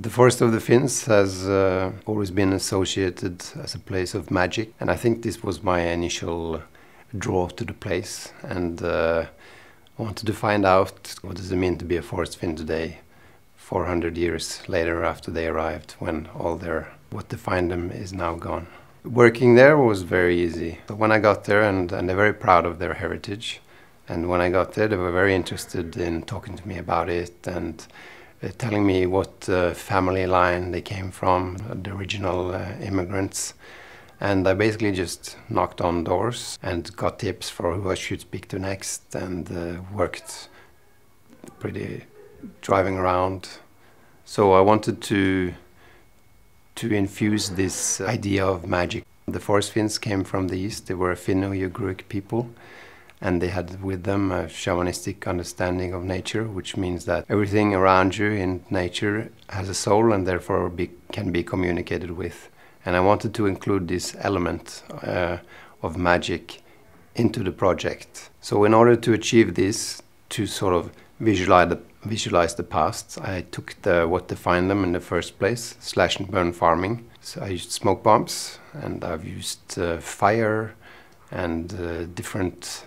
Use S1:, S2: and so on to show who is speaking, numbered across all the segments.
S1: The Forest of the Finns has uh, always been associated as a place of magic, and I think this was my initial draw to the place. And uh, I wanted to find out what does it mean to be a forest Finn today, 400 years later after they arrived, when all their what defined them is now gone. Working there was very easy. But when I got there, and, and they're very proud of their heritage, and when I got there, they were very interested in talking to me about it and telling me what uh, family line they came from, the original uh, immigrants. And I basically just knocked on doors and got tips for who I should speak to next and uh, worked pretty driving around. So I wanted to to infuse this idea of magic. The Forest Finns came from the east. They were a Finno-Ugric people and they had with them a shamanistic understanding of nature, which means that everything around you in nature has a soul and therefore be, can be communicated with. And I wanted to include this element uh, of magic into the project. So, in order to achieve this, to sort of visualize the, visualize the past, I took the, what defined them in the first place slash and burn farming. So, I used smoke bombs and I've used uh, fire and uh, different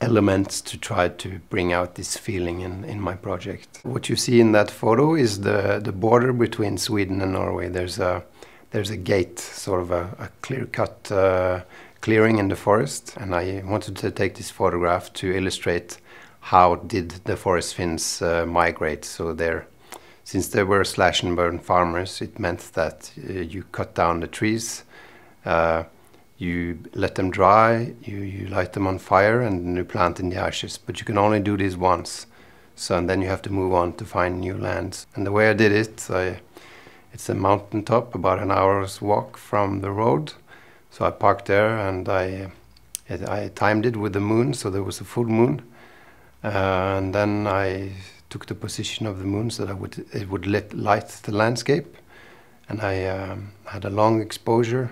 S1: elements to try to bring out this feeling in, in my project. What you see in that photo is the, the border between Sweden and Norway. There's a, there's a gate, sort of a, a clear-cut uh, clearing in the forest, and I wanted to take this photograph to illustrate how did the forest finns uh, migrate. So there, since they were slash and burn farmers, it meant that uh, you cut down the trees, uh, you let them dry, you, you light them on fire, and you plant in the ashes. But you can only do this once. So and then you have to move on to find new lands. And the way I did it, I, it's a mountaintop, about an hour's walk from the road. So I parked there and I, I timed it with the moon, so there was a full moon. Uh, and then I took the position of the moon so that would, it would lit, light the landscape. And I um, had a long exposure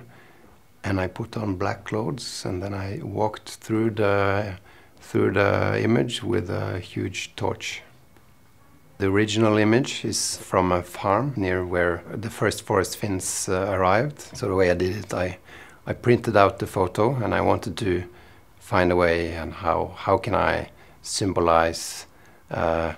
S1: and I put on black clothes and then I walked through the through the image with a huge torch. The original image is from a farm near where the first forest finns uh, arrived. So the way I did it, I I printed out the photo and I wanted to find a way and how how can I symbolize uh,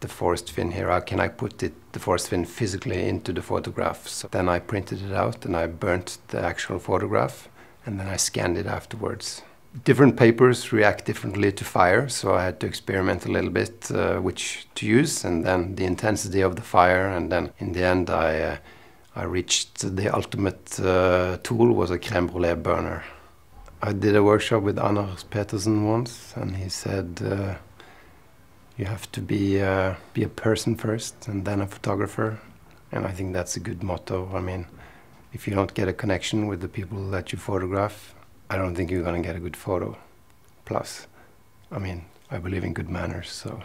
S1: the forest Finn here. How can I put it, the forest Finn physically into the photograph? So then I printed it out and I burnt the actual photograph and then I scanned it afterwards. Different papers react differently to fire, so I had to experiment a little bit uh, which to use and then the intensity of the fire and then in the end I, uh, I reached the ultimate uh, tool was a creme brulee burner. I did a workshop with Anders Petersen once and he said uh, you have to be uh, be a person first and then a photographer. And i think that's a good motto. I mean if you don't get a connection with the people that you photograph i don't think you're going to get a good photo. Plus i mean i believe in good manners so